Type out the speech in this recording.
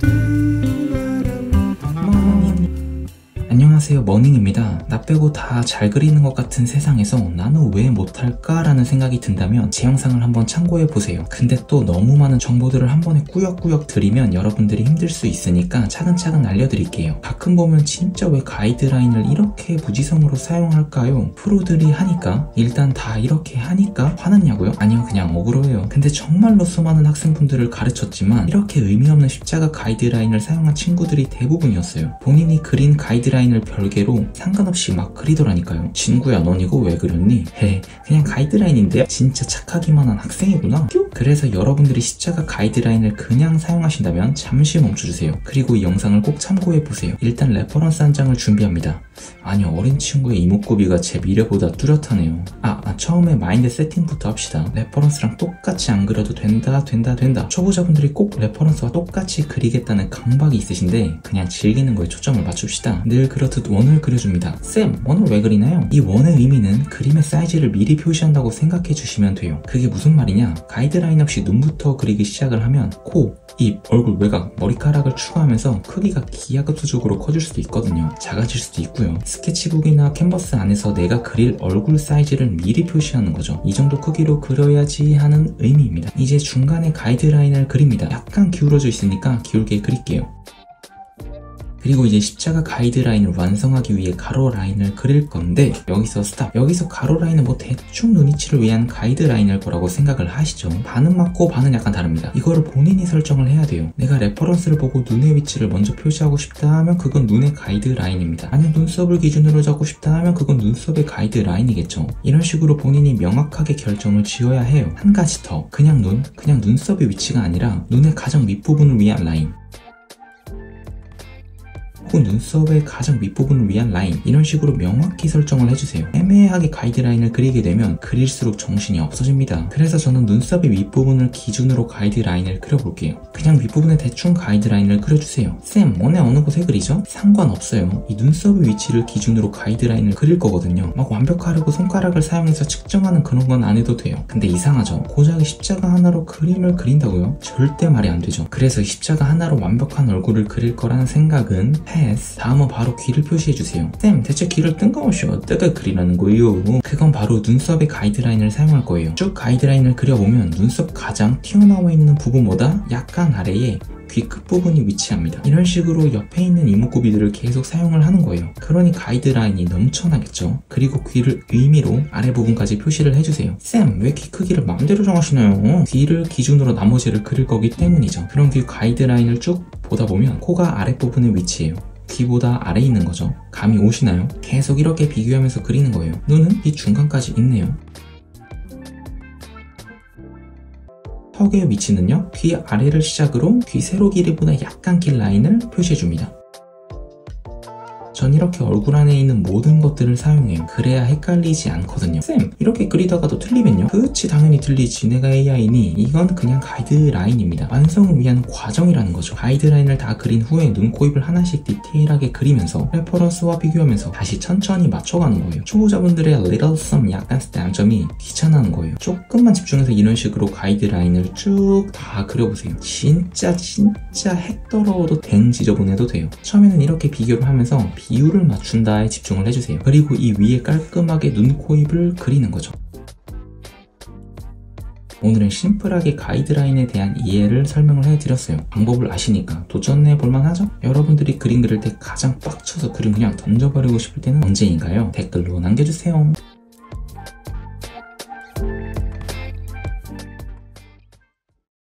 do. 안녕하세요. 머닝입니다. 나 빼고 다 잘 그리는 것 같은 세상에서 나는 왜 못할까 라는 생각이 든다면 제 영상을 한번 참고해보세요. 근데 또 너무 많은 정보들을 한 번에 꾸역꾸역 드리면 여러분들이 힘들 수 있으니까 차근차근 알려드릴게요. 가끔 보면 진짜 왜 가이드라인을 이렇게 무지성으로 사용할까요? 프로들이 하니까? 일단 다 이렇게 하니까 화났냐고요? 아니요 그냥 억울해요. 근데 정말로 수많은 학생분들을 가르쳤지만 이렇게 의미 없는 십자가 가이드라인을 사용한 친구들이 대부분이었어요. 본인이 그린 가이드라인 가이드라인을 별개로 상관없이 막 그리더라니까요. 친구야 넌 이거 왜 그렸니? 헤 그냥 가이드라인인데 진짜 착하기만 한 학생이구나. 그래서 여러분들이 십자가 가이드라인을 그냥 사용하신다면 잠시 멈춰주세요. 그리고 이 영상을 꼭 참고해보세요. 일단 reference 한 장을 준비합니다. 아니 어린 친구의 이목구비가 제 미래보다 뚜렷하네요. 아, 아 처음에 mind setting부터 합시다. reference랑 똑같이 안 그려도 된다 된다 된다. 초보자분들이 꼭 reference와 똑같이 그리겠다는 강박이 있으신데 그냥 즐기는 거에 초점을 맞춥시다. 늘 그렇듯 원을 그려줍니다. 쌤, 원을 왜 그리나요? 이 원의 의미는 그림의 사이즈를 미리 표시한다고 생각해 주시면 돼요. 그게 무슨 말이냐? 가이드 라인 없이 눈부터 그리기 시작을 하면 코, 입, 얼굴 외곽, 머리카락을 추가하면서 크기가 기하급수적으로 커질 수도 있거든요. 작아질 수도 있고요. 스케치북이나 캔버스 안에서 내가 그릴 얼굴 사이즈를 미리 표시하는 거죠. 이 정도 크기로 그려야지 하는 의미입니다. 이제 중간에 가이드라인을 그립니다. 약간 기울어져 있으니까 기울게 그릴게요. 그리고 이제 십자가 가이드라인을 완성하기 위해 가로 라인을 그릴 건데 여기서 stop. 여기서 가로 라인은 뭐 대충 눈 위치를 위한 가이드 라인일 거라고 생각을 하시죠. 반은 맞고 반은 약간 다릅니다. 이거를 본인이 설정을 해야 돼요. 내가 reference를 보고 눈의 위치를 먼저 표시하고 싶다 하면 그건 눈의 가이드 라인입니다. 아니 눈썹을 기준으로 잡고 싶다 하면 그건 눈썹의 가이드 라인이겠죠. 이런 식으로 본인이 명확하게 결정을 지어야 해요. 한 가지 더. 그냥 눈 그냥 눈썹의 위치가 아니라 눈의 가장 밑부분을 위한 라인 혹은 눈썹의 가장 밑부분을 위한 라인 이런 식으로 명확히 설정을 해주세요. 애매하게 가이드라인을 그리게 되면 그릴수록 정신이 없어집니다. 그래서 저는 눈썹의 윗부분을 기준으로 가이드라인을 그려볼게요. 그냥 윗부분에 대충 가이드라인을 그려주세요. 쌤 원에 어느 곳에 그리죠? 상관없어요. 이 눈썹의 위치를 기준으로 가이드라인을 그릴 거거든요. 막 완벽하려고 손가락을 사용해서 측정하는 그런 건 안 해도 돼요. 근데 이상하죠? 고작이 십자가 하나로 그림을 그린다고요? 절대 말이 안 되죠. 그래서 십자가 하나로 완벽한 얼굴을 그릴 거라는 생각은 패스 다음은 바로 귀를 표시해주세요 쌤 대체 귀를 뜬금없이 어떻게 그리라는 거예요 그건 바로 눈썹의 가이드라인을 사용할 거예요 쭉 가이드라인을 그려보면 눈썹 가장 튀어나와 있는 부분보다 약간 아래에 귀 끝부분이 위치합니다. 이런 식으로 옆에 있는 이목구비들을 계속 사용을 하는 거예요. 그러니 가이드라인이 넘쳐나겠죠. 그리고 귀를 의미로 아래 부분까지 표시를 해주세요. 쌤, 왜 귀 크기를 마음대로 정하시나요? 귀를 기준으로 나머지를 그릴 거기 때문이죠. 그런 귀 가이드라인을 쭉 보다 보면 코가 아랫부분에 위치해요. 귀보다 아래에 있는 거죠. 감이 오시나요? 계속 이렇게 비교하면서 그리는 거예요. 눈은 이 중간까지 있네요. 턱의 위치는요 귀 아래를 시작으로 귀 세로 길이보다 약간 긴 라인을 표시해줍니다 전 이렇게 얼굴 안에 있는 모든 것들을 사용해요. 그래야 헷갈리지 않거든요. 쌤, 이렇게 그리다가도 틀리면요? 그렇지 당연히 틀리지. 내가 AI니 이건 그냥 가이드라인입니다. 완성을 위한 과정이라는 거죠. 가이드라인을 다 그린 후에 눈, 코, 입을 하나씩 디테일하게 그리면서 reference와 비교하면서 다시 천천히 맞춰가는 거예요. 초보자분들의 little sum 약간 단점이 귀찮아하는 거예요. 조금만 집중해서 이런 식으로 가이드라인을 쭉 다 그려보세요. 진짜 진짜 핵 더러워도 댕 지저분해도 돼요. 처음에는 이렇게 비교를 하면서 비 율을 맞춘다에 집중을 해주세요. 그리고 이 위에 깔끔하게 눈, 코, 입을 그리는 거죠. 오늘은 심플하게 가이드라인에 대한 이해를 설명을 해드렸어요. 방법을 아시니까 도전해 볼만 하죠? 여러분들이 그림 그릴 때 가장 빡쳐서 그림 그냥 던져버리고 싶을 때는 언제인가요? 댓글로 남겨주세요.